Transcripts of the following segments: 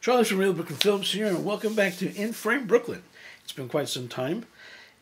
Charlie from Real Brooklyn Films here, and welcome back to In Frame Brooklyn. It's been quite some time,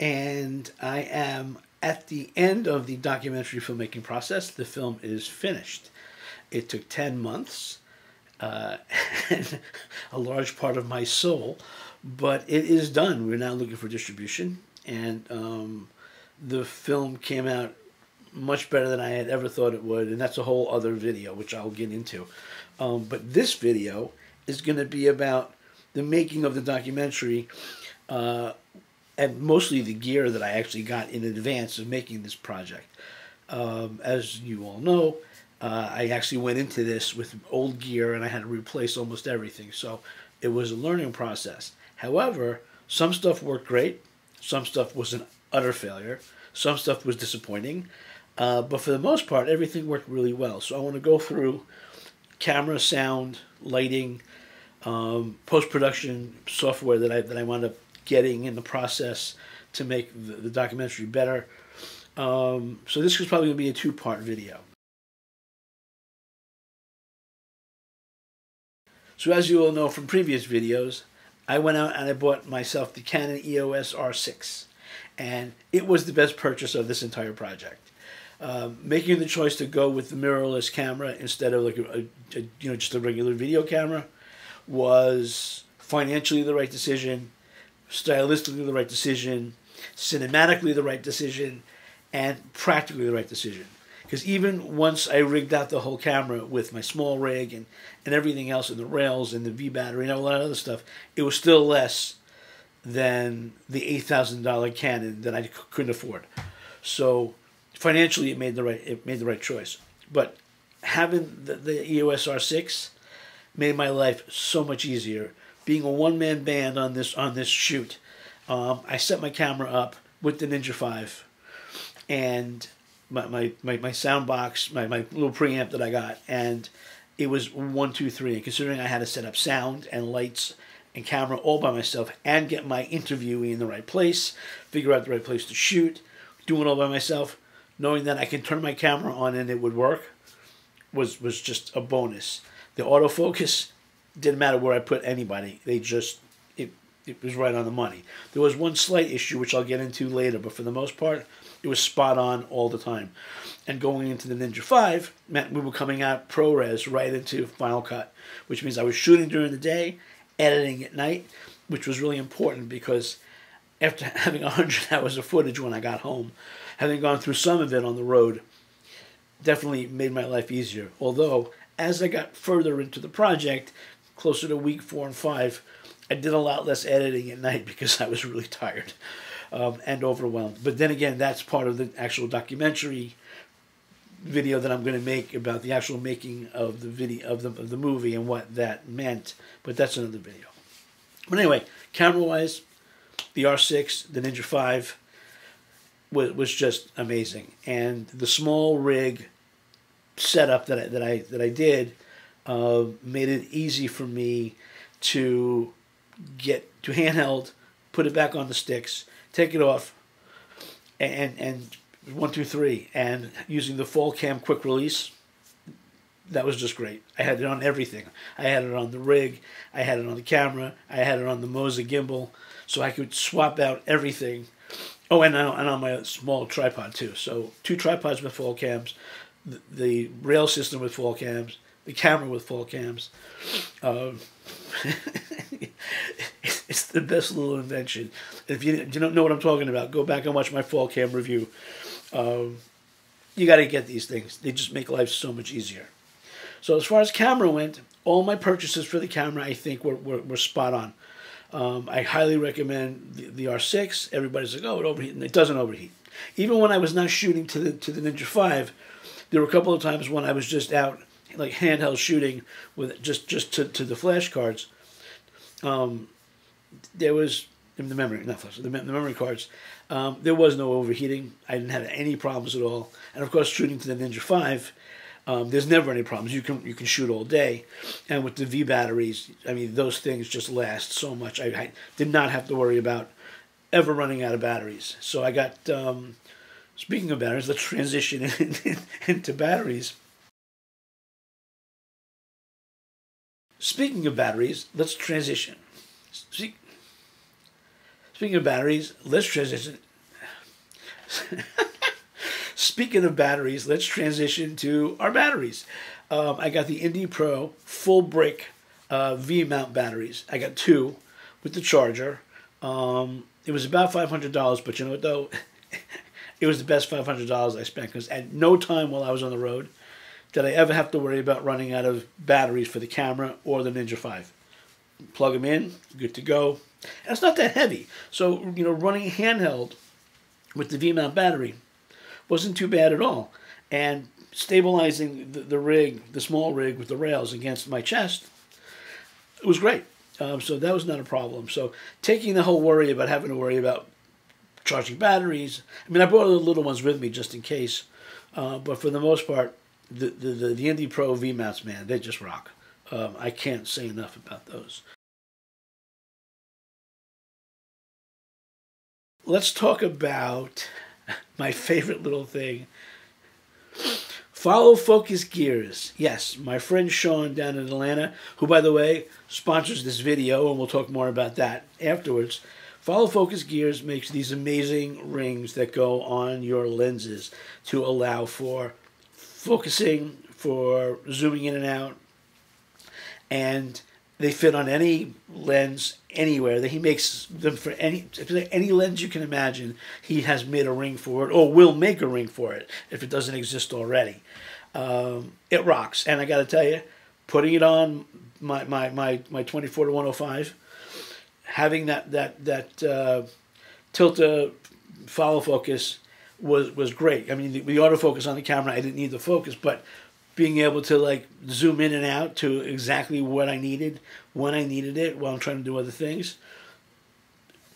and I am at the end of the documentary filmmaking process. The film is finished. It took 10 months uh, and a large part of my soul, but it is done. We're now looking for distribution, and um, the film came out much better than I had ever thought it would, and that's a whole other video, which I'll get into. Um, but this video is going to be about the making of the documentary uh, and mostly the gear that I actually got in advance of making this project. Um, as you all know, uh, I actually went into this with old gear and I had to replace almost everything. So it was a learning process. However, some stuff worked great, some stuff was an utter failure, some stuff was disappointing. Uh, but for the most part, everything worked really well. So I want to go through camera, sound, lighting, um, post production software that I that I wound up getting in the process to make the, the documentary better. Um, so this is probably going to be a two part video. So as you all know from previous videos, I went out and I bought myself the Canon EOS R6, and it was the best purchase of this entire project. Um, making the choice to go with the mirrorless camera instead of like a, a, you know just a regular video camera was financially the right decision, stylistically the right decision, cinematically the right decision, and practically the right decision. Because even once I rigged out the whole camera with my small rig and, and everything else, and the rails and the V battery and a lot of other stuff, it was still less than the eight thousand dollar Canon that I couldn't afford. So financially, it made the right it made the right choice. But having the, the EOS R6 made my life so much easier. Being a one man band on this on this shoot, um, I set my camera up with the Ninja Five, and my my, my, my sound box, my, my little preamp that I got, and it was one two three. And considering I had to set up sound and lights and camera all by myself and get my interviewee in the right place, figure out the right place to shoot, doing all by myself, knowing that I can turn my camera on and it would work was was just a bonus. The autofocus didn't matter where I put anybody. They just it it was right on the money. There was one slight issue which I'll get into later, but for the most part, it was spot on all the time. And going into the Ninja 5 meant we were coming out ProRes right into Final Cut, which means I was shooting during the day, editing at night, which was really important because after having 100 hours of footage when I got home, having gone through some of it on the road, definitely made my life easier. Although as I got further into the project, closer to week four and five, I did a lot less editing at night because I was really tired um, and overwhelmed. But then again, that's part of the actual documentary video that I'm going to make about the actual making of the video of the of the movie and what that meant. But that's another video. But anyway, camera wise, the R6, the Ninja 5 was was just amazing, and the small rig setup that I, that I that I did uh, made it easy for me to get to handheld, put it back on the sticks, take it off, and and one two three, and using the Falcam quick release. That was just great. I had it on everything. I had it on the rig. I had it on the camera. I had it on the Moza gimbal, so I could swap out everything. Oh, and on, and on my small tripod too. So two tripods with Falcams, the, rail system with Falcams, the camera with Falcams. Um, it's the best little invention. If you, you don't know what I'm talking about, go back and watch my Falcam review. Um, you got to get these things. They just make life so much easier. So as far as camera went, all my purchases for the camera, I think, were, were, were spot on. Um, I highly recommend the, the, R6. Everybody's like, oh, it overheats. And it doesn't overheat. Even when I was not shooting to the to the Ninja 5, there were a couple of times when I was just out like handheld shooting with just just to, to the flash cards. Um, there was in the memory, not flash, the, the memory cards. Um, there was no overheating. I didn't have any problems at all. And of course, shooting to the Ninja Five, um, there's never any problems. You can you can shoot all day, and with the V batteries, I mean those things just last so much. I, I did not have to worry about ever running out of batteries. So I got um, Speaking of batteries, let's transition into batteries. speaking of batteries, let's transition. Speaking of batteries, let's transition. Speaking of batteries, let's transition to our batteries. Um, I got the Indi-Pro full brick uh, V mount batteries. I got two with the charger. Um, it was about five hundred dollars, but you know what though, it was the best five hundred dollars I spent because at no time while I was on the road did I ever have to worry about running out of batteries for the camera or the Ninja Five. Plug them in, good to go. And it's not that heavy, so you know running handheld with the V mount battery wasn't too bad at all. And stabilizing the, the rig, the small rig with the rails against my chest, it was great. Um, so that was not a problem. So taking the whole worry about having to worry about charging batteries. I mean, I brought the little ones with me just in case, uh, but for the most part, the the the, the Indi-Pro V mounts, man, they just rock. Um, I can't say enough about those. Let's talk about my favorite little thing. Follow Focus Gears. Yes, my friend Sean down in Atlanta, who, by the way, sponsors this video, and we'll talk more about that afterwards. Follow Focus Gears makes these amazing rings that go on your lenses to allow for focusing, for zooming in and out, and they fit on any lens anywhere. That he makes them for any any lens you can imagine. He has made a ring for it, or will make a ring for it if it doesn't exist already. Um, it rocks, and I got to tell you, putting it on my my my my twenty four to one hundred oh five, having that that that uh, Tilta follow focus was was great. I mean, the, the autofocus on the camera, I didn't need the focus, but being able to like zoom in and out to exactly what I needed when I needed it while I'm trying to do other things.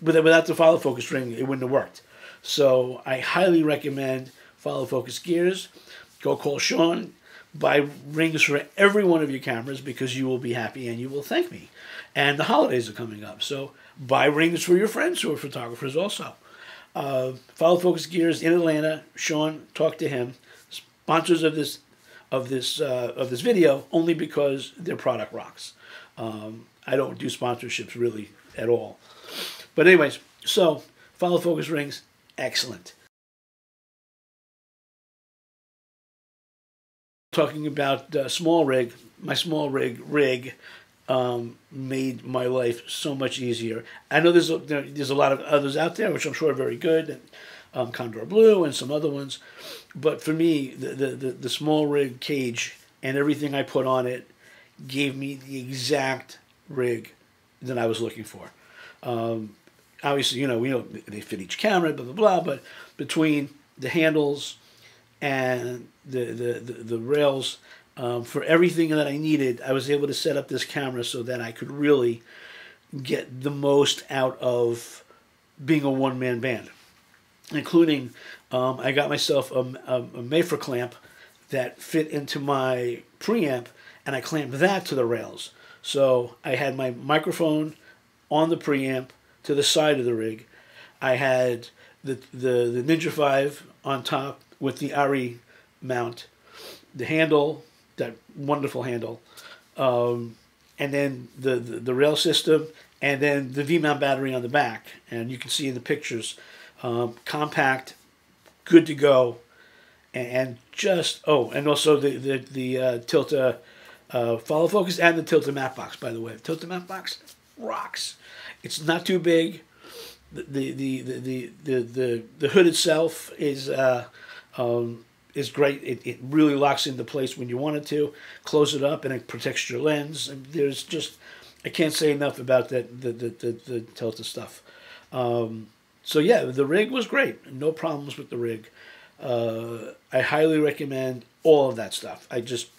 But without the follow focus ring, it wouldn't have worked. So I highly recommend follow focus gears. Go call Sean. Buy rings for every one of your cameras because you will be happy and you will thank me. And the holidays are coming up, so buy rings for your friends who are photographers also. Uh, follow focus gears in Atlanta. Sean, talk to him. Sponsors of this of this uh, of this video only because their product rocks. Um, I don't do sponsorships really at all. But anyways, so follow focus rings, excellent. Talking about uh, small rig, my small rig rig um, made my life so much easier. I know there's a, there's a lot of others out there, which I'm sure are very good, and um, Condor Blue and some other ones. But for me, the, the, the, the small rig cage and everything I put on it gave me the exact rig that I was looking for. Um, obviously, you know, we know they fit each camera, blah blah blah. But between the handles and the the the, the rails um, for everything that I needed, I was able to set up this camera so that I could really get the most out of being a one man band including um, I got myself a, a, a Mafer clamp that fit into my preamp, and I clamped that to the rails. So I had my microphone on the preamp to the side of the rig. I had the the, the Ninja Five on top with the Arri mount, the handle, that wonderful handle, um, and then the, the the rail system, and then the V mount battery on the back. And you can see in the pictures um, compact, good to go, and just oh, and also the the the uh, Tilta uh, follow focus and the Tilta matte box. By the way, Tilta matte box rocks. It's not too big. The the the the the the, the hood itself is. Uh, um, is great. It, it really locks into place when you want it to. Close it up and it protects your lens. And there's just I can't say enough about that the the the, the Tilta stuff. Um, so yeah, the rig was great. No problems with the rig. Uh, I highly recommend all of that stuff. I just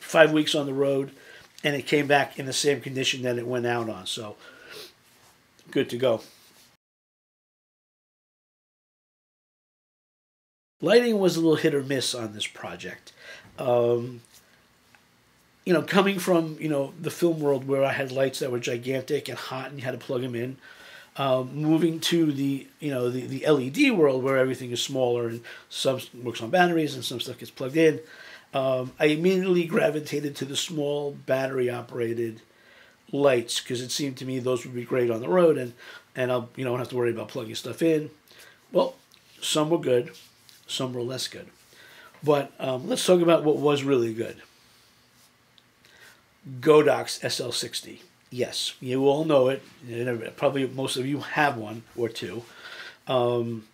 five weeks on the road, and it came back in the same condition that it went out on. So good to go. Lighting was a little hit or miss on this project. Um, you know, coming from you know the film world where I had lights that were gigantic and hot and you had to plug them in uh, moving to the you know the, the LED world where everything is smaller and some works on batteries and some stuff gets plugged in. um, I immediately gravitated to the small battery operated lights because it seemed to me those would be great on the road and and I'll you know don't have to worry about plugging stuff in. Well, some were good, some were less good. But um, let's talk about what was really good. Godox SL60. Yes, you all know it. Probably most of you have one or two. Um,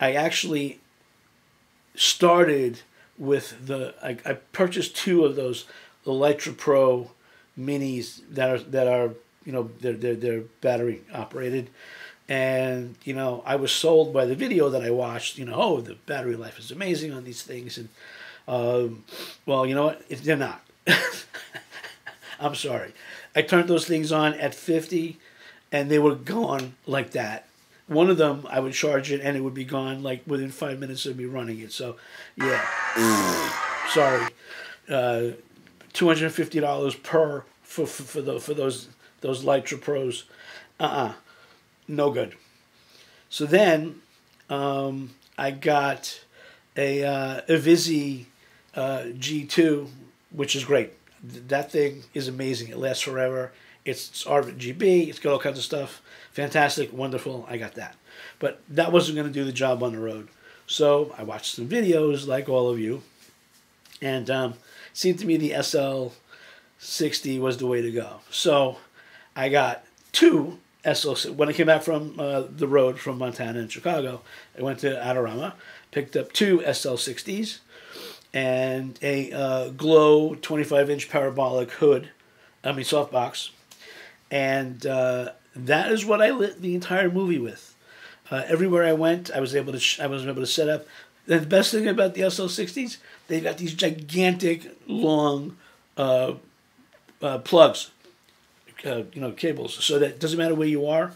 I actually started with the. I, I purchased two of those Elytra Pro minis that are that are you know they're they're, they're battery operated, and you know I was sold by the video that I watched. You know, oh the battery life is amazing on these things, and um, well you know what they're not. I'm sorry. I turned those things on at 50 and they were gone like that. One of them, I would charge it and it would be gone like within five minutes of me running it. So, yeah. sorry. Uh, $250 per for, for, for, the, for those those Litra Pros. Uh-uh. No good. So then um, I got a, uh, a Vizzy uh, G2, which is great that thing is amazing. It lasts forever. It's, it's RGB. It's got all kinds of stuff. Fantastic, wonderful. I got that. But that wasn't going to do the job on the road. So I watched some videos like all of you. And um, seemed to me the SL60 was the way to go. So I got two SL. When I came back from uh, the road from Montana and Chicago, I went to Adorama, picked up two SL60s and a uh, glow 25 inch parabolic hood, I mean softbox, and uh, that is what I lit the entire movie with. Uh, everywhere I went, I was able to sh- I was able to set up. the best thing about the SL60s, they've got these gigantic long uh, uh, plugs, uh, you know, cables, so that doesn't matter where you are.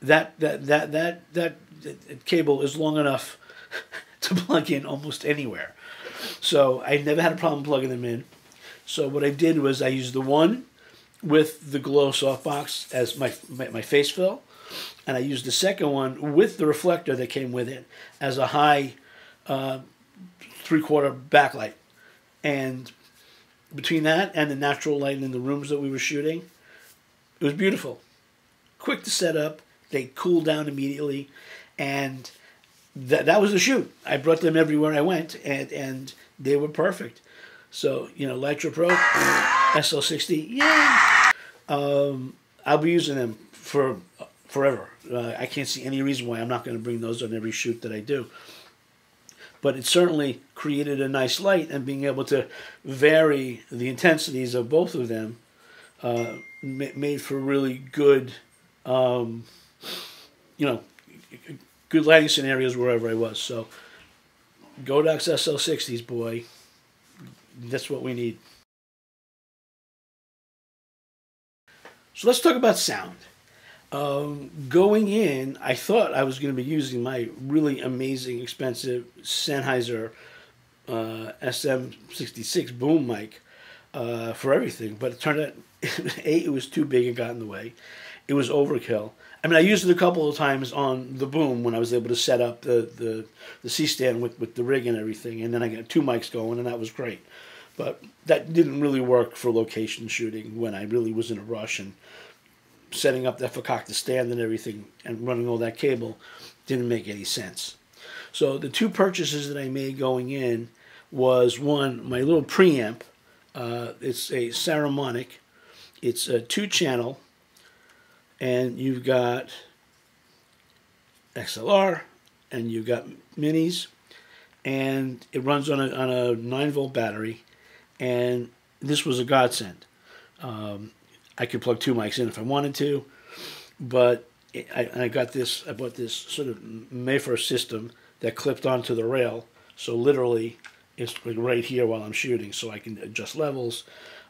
That that that that that, that cable is long enough to plug in almost anywhere. So I never had a problem plugging them in. So what I did was I used the one with the glow softbox as my, my, my face fill, and I used the second one with the reflector that came with it as a high uh, three quarter backlight. And between that and the natural light in the rooms that we were shooting, it was beautiful. Quick to set up, they cooled down immediately, and that that was the shoot. I brought them everywhere I went, and and they were perfect. So you know, Litra Pro, SL60, yeah. Um, I'll be using them for forever. Uh, I can't see any reason why I'm not going to bring those on every shoot that I do. But it certainly created a nice light, and being able to vary the intensities of both of them made for really good, um, you know, good lighting scenarios wherever I was. So Godox SL60s, boy, that's what we need. So let's talk about sound. Um, going in, I thought I was going to be using my really amazing, expensive Sennheiser uh, SM66 boom mic uh, for everything, but it turned out, A, it was too big and got in the way. It was overkill. I mean, I used it a couple of times on the boom when I was able to set up the, the, the C stand with, with the rig and everything, and then I got two mics going, and that was great. But that didn't really work for location shooting when I really was in a rush and setting up that Fakakta stand and everything and running all that cable didn't make any sense. So the two purchases that I made going in was one, my little preamp. Uh, it's a Saramonic. It's a two channel and you've got XLR and you've got minis and it runs on a, on a 9 volt battery and this was a godsend. Um, I could plug two mics in if I wanted to, but I, I got this, I bought this sort of Mafer system that clipped onto the rail. So literally it's like right here while I'm shooting so I can adjust levels.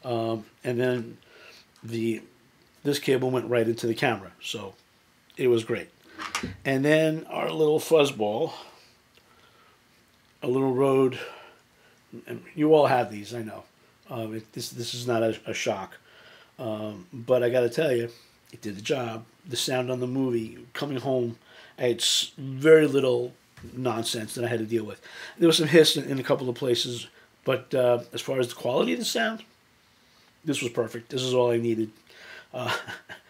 Um, and then the this cable went right into the camera. So it was great. And then our little fuzzball, a little Rode, and you all have these, I know. Um, it, this, this is not a, a shock. Um, but I got to tell you, it did the job. The sound on the movie, coming home, it's very little nonsense that I had to deal with. There was some hiss in, in a couple of places, But uh, as far as the quality of the sound, this was perfect. This is all I needed. Uh,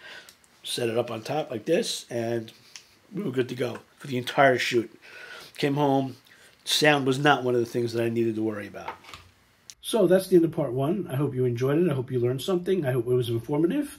set it up on top like this, and we were good to go for the entire shoot. Came home, sound was not one of the things that I needed to worry about. So that's the end of part one. I hope you enjoyed it. I hope you learned something. I hope it was informative.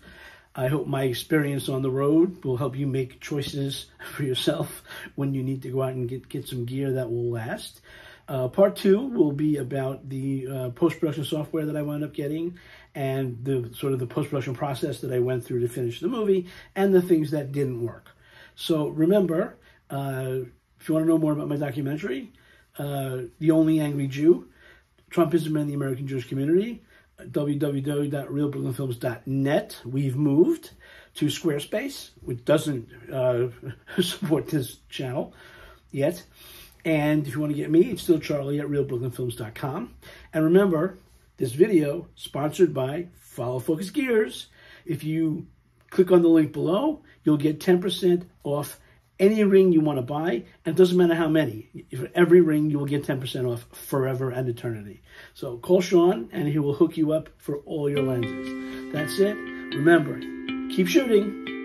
I hope my experience on the road will help you make choices for yourself when you need to go out and get, get some gear that will last. Uh, part two will be about the uh, post-production software that I wound up getting and the sort of the post-production process that I went through to finish the movie and the things that didn't work. So remember, uh, if you want to know more about my documentary, uh, The Only Angry Jew, Trumpism and the American Jewish Community, www.realbrooklynfilms.net. We've moved to Squarespace, which doesn't uh, support this channel yet. And if you want to get me, it's still charlie at realbrooklynfilms.com. And remember, this video sponsored by Follow Focus Gears. If you click on the link below, you'll get 10% off any ring you want to buy, and it doesn't matter how many. For every ring, you will get 10% off forever and eternity. So call Sean, and he will hook you up for all your lenses. That's it. Remember, keep shooting.